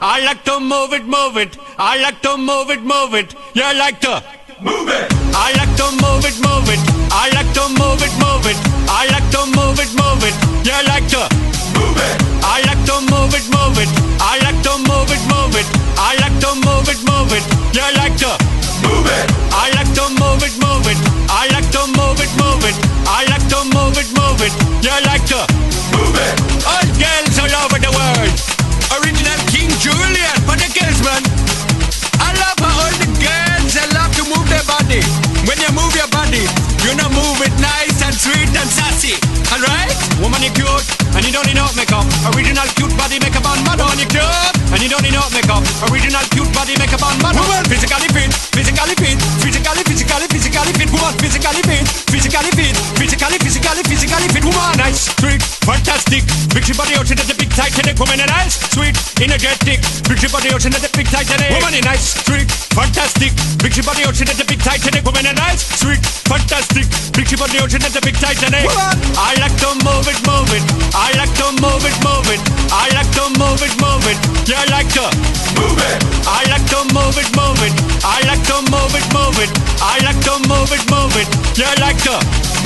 I like to move it, move it. I like to move it, move it. You like to Move it! I like to move it, move it. I like to move it, move it. I like to move it, move it. You like to Move it! I like to move it, move it. I like to move it, move it. I like to move it, move it. You like to Move it! I like to move it, move you know move it nice and sweet and sassy. Alright? Woman, you cute, and you don't need no makeup. Original cute body makeup on man. Woman, you cute, and you don't need no makeup. Original cute body makeup on man. Woman, physically fit, physically fit, physically, physically, physically fit. Woman, physically fit, physically fit, physically, physically, physically fit. Woman, nice, sweet, fantastic. Oh, big body ocean at the big Titanic. Woman, and nice, sweet, energetic. Oh, big body ocean at the big Titanic. Woman, and nice, sweet, fantastic. Big body ocean at the Titanic. Woman, and nice, sweet, fantastic. Big body ocean at the big Titanic. I like to move it, move it. I like to move it, move it. I like to move it, move it. You like to Move it! I like to move it, move it. I like to move it, move it. I like to move it, move it. You like to!